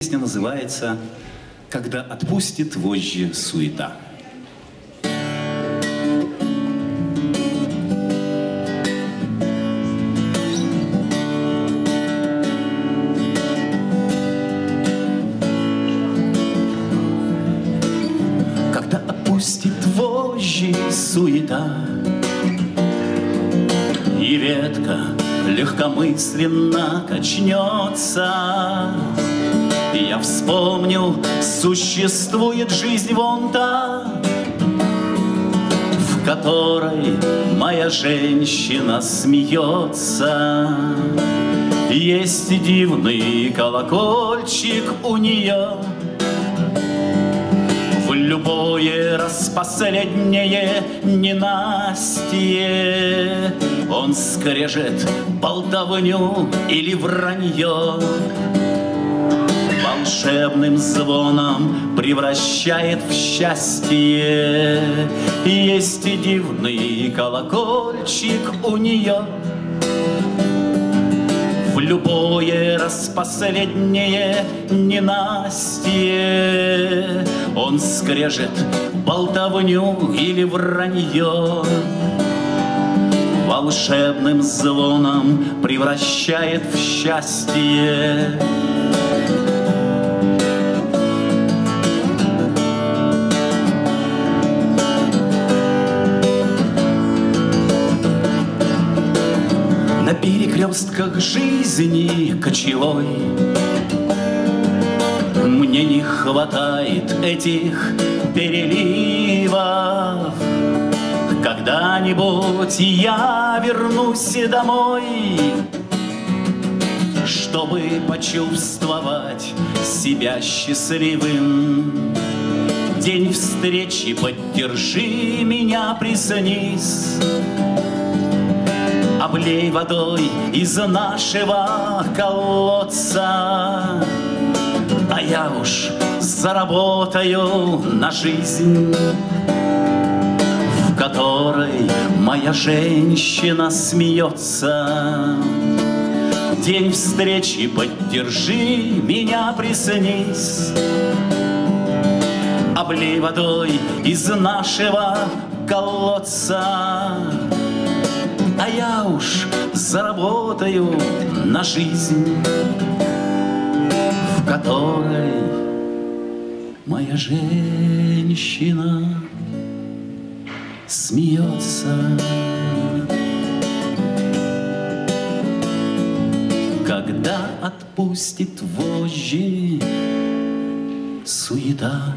Песня называется «Когда отпустит вожжи суета». Когда отпустит вожжи суета, И ветка легкомысленно качнется, я вспомню, существует жизнь вон та, В которой моя женщина смеется. Есть дивный колокольчик у нее, В любое распоследнее ненастье Он скрежет болтовню или вранье волшебным звоном превращает в счастье. Есть и дивный колокольчик у нее. В любое распоследнее ненастье Он скрежет болтовню или вранье волшебным звоном превращает в счастье. Перекрестках жизни кочевой. Мне не хватает этих переливов. Когда-нибудь я вернусь домой Чтобы почувствовать себя счастливым. День встречи поддержи меня, приснись Облей водой из нашего колодца, А я уж заработаю на жизнь, В которой моя женщина смеется. День встречи поддержи меня, приснись, Облей водой из нашего колодца, я уж заработаю на жизнь, в которой моя женщина смеется. Когда отпустит вожжи суета,